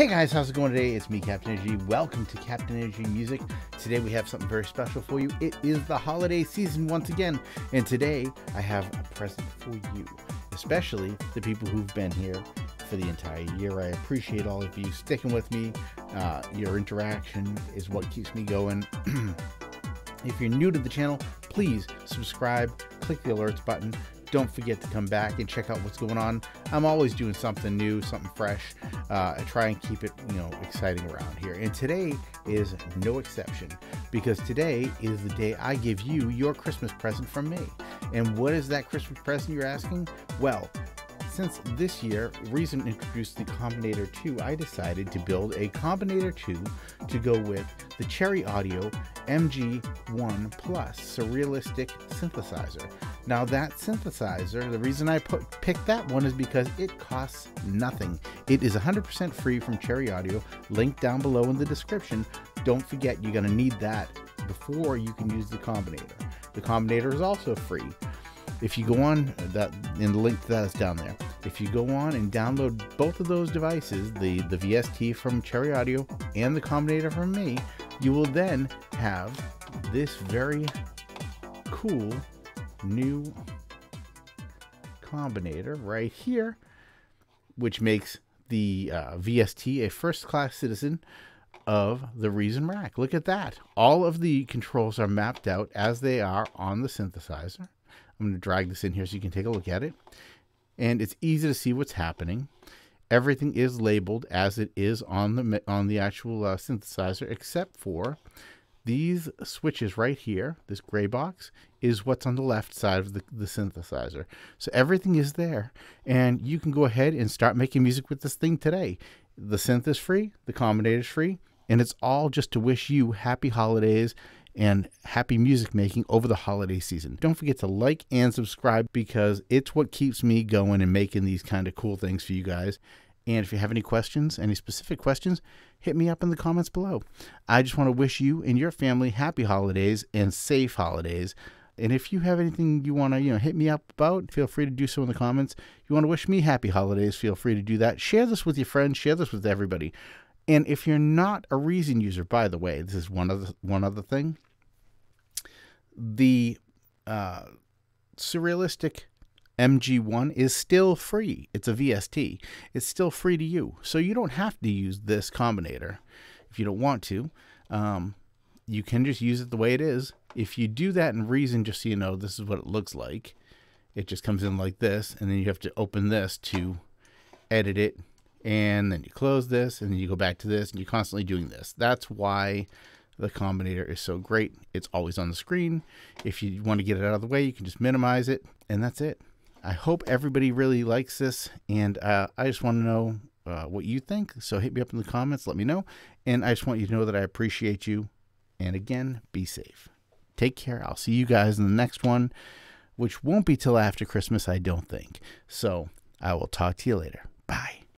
Hey guys, how's it going today? It's me, Captain Energy. Welcome to Captain Energy Music. Today we have something very special for you. It is the holiday season once again, and today I have a present for you, especially the people who've been here for the entire year. I appreciate all of you sticking with me. Uh, your interaction is what keeps me going. if you're new to the channel, please subscribe, click the alerts button, don't forget to come back and check out what's going on. I'm always doing something new, something fresh. Uh, I try and keep it, you know, exciting around here. And today is no exception because today is the day I give you your Christmas present from me. And what is that Christmas present you're asking? Well, since this year Reason introduced the Combinator 2, I decided to build a Combinator 2 to go with the Cherry Audio MG1 Plus Surrealistic Synthesizer. Now that synthesizer, the reason I put picked that one is because it costs nothing. It is 100% free from Cherry Audio, linked down below in the description. Don't forget you're going to need that before you can use the Combinator. The Combinator is also free. If you go on that and the link to that is down there. If you go on and download both of those devices, the the VST from Cherry Audio and the Combinator from me, you will then have this very cool new combinator right here, which makes the uh, VST a first class citizen of the Reason Rack. Look at that. All of the controls are mapped out as they are on the synthesizer. I'm going to drag this in here so you can take a look at it. And it's easy to see what's happening. Everything is labeled as it is on the on the actual uh, synthesizer, except for these switches right here, this gray box, is what's on the left side of the, the synthesizer. So everything is there, and you can go ahead and start making music with this thing today. The synth is free, the combinator is free, and it's all just to wish you happy holidays and happy music making over the holiday season. Don't forget to like and subscribe because it's what keeps me going and making these kind of cool things for you guys. And if you have any questions, any specific questions, hit me up in the comments below. I just want to wish you and your family happy holidays and safe holidays. And if you have anything you want to, you know, hit me up about, feel free to do so in the comments. You want to wish me happy holidays, feel free to do that. Share this with your friends, share this with everybody. And if you're not a Reason user, by the way, this is one other one other thing. The uh, surrealistic MG1 is still free. It's a VST. It's still free to you. So you don't have to use this combinator if you don't want to. Um, you can just use it the way it is. If you do that in Reason, just so you know, this is what it looks like. It just comes in like this, and then you have to open this to edit it, and then you close this, and then you go back to this, and you're constantly doing this. That's why the combinator is so great. It's always on the screen. If you want to get it out of the way, you can just minimize it, and that's it. I hope everybody really likes this, and uh, I just want to know uh, what you think. So hit me up in the comments, let me know. And I just want you to know that I appreciate you. And again, be safe. Take care. I'll see you guys in the next one, which won't be till after Christmas, I don't think. So I will talk to you later.